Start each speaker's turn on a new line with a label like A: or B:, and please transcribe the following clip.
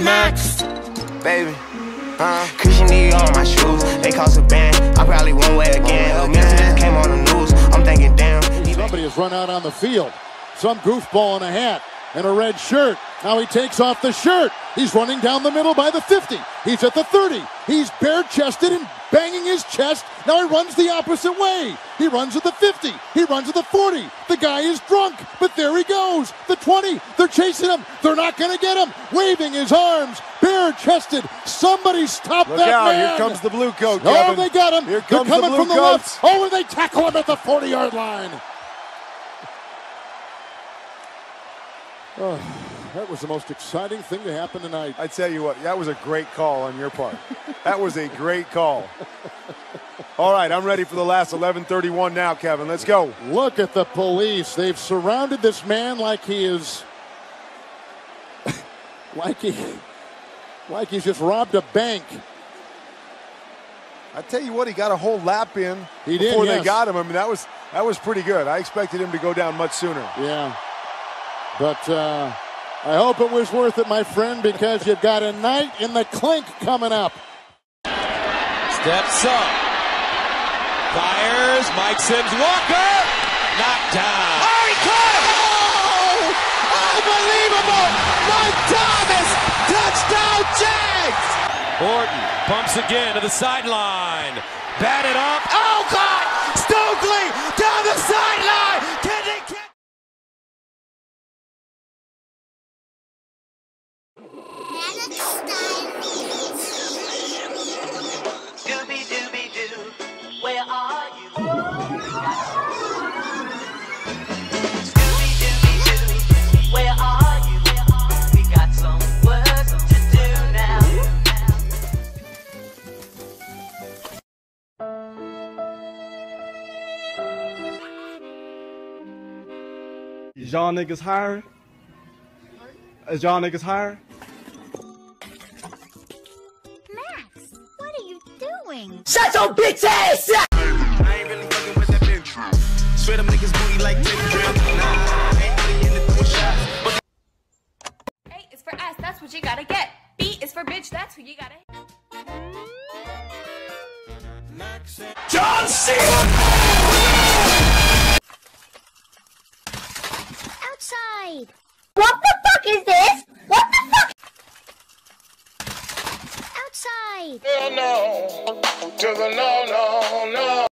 A: Max. Baby. Uh, need my shoes, they cost a band. I'm again. Oh, came on the news. I'm thinking, damn.
B: Somebody has run out on the field. Some goofball in a hat and a red shirt. Now he takes off the shirt. He's running down the middle by the 50. He's at the 30. He's bare chested and banging his chest. Now he runs the opposite way. He runs at the 50. He runs at the 40. The guy is drunk, but there he goes. The 20. They're chasing him. They're not going to get him. Waving his arms, bare chested. Somebody stop
C: Look
B: that
C: out,
B: man.
C: here comes the blue coat,
B: Oh, they got him.
C: Here
B: They're
C: comes the
B: coming
C: blue
B: from the
C: coats.
B: left. Oh, and they tackle him at the 40 yard line. Oh, that was the most exciting thing to happen tonight.
C: I tell you what, that was a great call on your part. that was a great call. All right, I'm ready for the last 11:31 now, Kevin. Let's go.
B: Look at the police. They've surrounded this man like he is like he like he's just robbed a bank.
C: I tell you what, he got a whole lap in
B: He did,
C: before they got him. I mean, that was that was pretty good. I expected him to go down much sooner.
B: Yeah. But uh, I hope it was worth it, my friend, because you've got a night in the clink coming up.
D: Steps up. Fires. Mike Sims Walker. Knocked down. Oh, he caught him. Oh! Unbelievable. Mike Thomas. Touchdown Jags. Horton pumps again to the sideline. Batted up. Oh, God.
E: Dooby dooby doo, where are you? We got some work to do now.
F: Is y'all niggas hiring? Is y'all niggas hiring?
G: Doing?
E: Shut your bitch ass up!
A: I ain't really fucking with that intro. Swear them niggas booty like Taylor Drill. Nah, ain't really into throwing shots.
H: A is for ass, that's what you gotta get. B is for bitch, that's who you gotta
D: John C.
G: Outside! What the fuck is this? What the
A: No, to the no, no, no.